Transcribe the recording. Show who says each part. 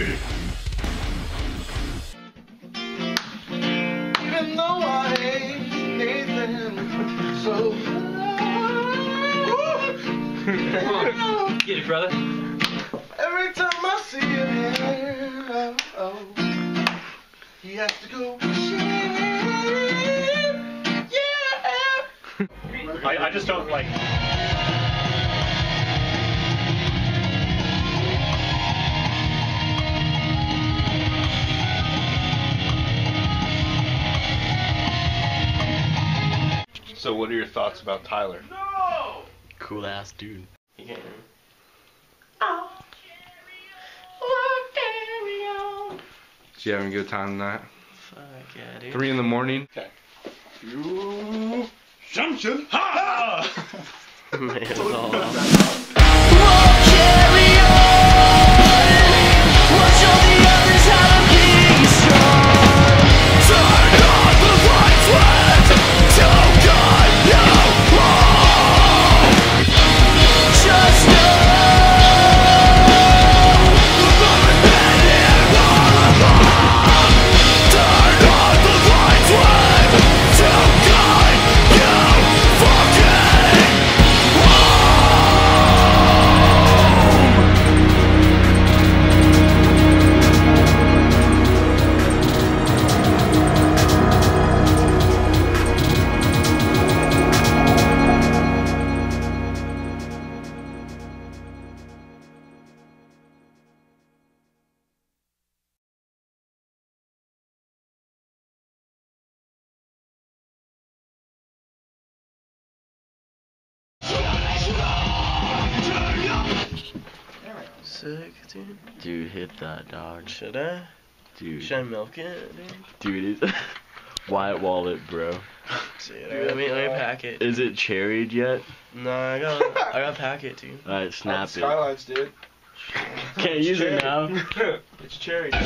Speaker 1: Get it, brother.
Speaker 2: Every time I see him oh, oh, he has to go. Yeah.
Speaker 3: I, I just don't like.
Speaker 2: So, what are your thoughts about Tyler?
Speaker 4: Cool ass dude.
Speaker 1: You can't hear oh. me. Oh.
Speaker 2: Did you having a good time tonight?
Speaker 1: Fuck yeah, dude.
Speaker 2: Three in the morning. Okay.
Speaker 3: You. Junction. Ha!
Speaker 1: Man, Sick, dude.
Speaker 4: Dude, hit that dog.
Speaker 1: Should I?
Speaker 4: Dude.
Speaker 1: Should I milk it, dude?
Speaker 4: Dude, it's Wyatt Wallet, bro.
Speaker 1: Dude, let me let me pack it.
Speaker 4: Is it cherried yet?
Speaker 1: No, I got I got pack it, dude.
Speaker 4: Alright, snap it.
Speaker 2: Skylights, dude.
Speaker 4: Can't use it now.
Speaker 1: It's cherry.
Speaker 4: Oh,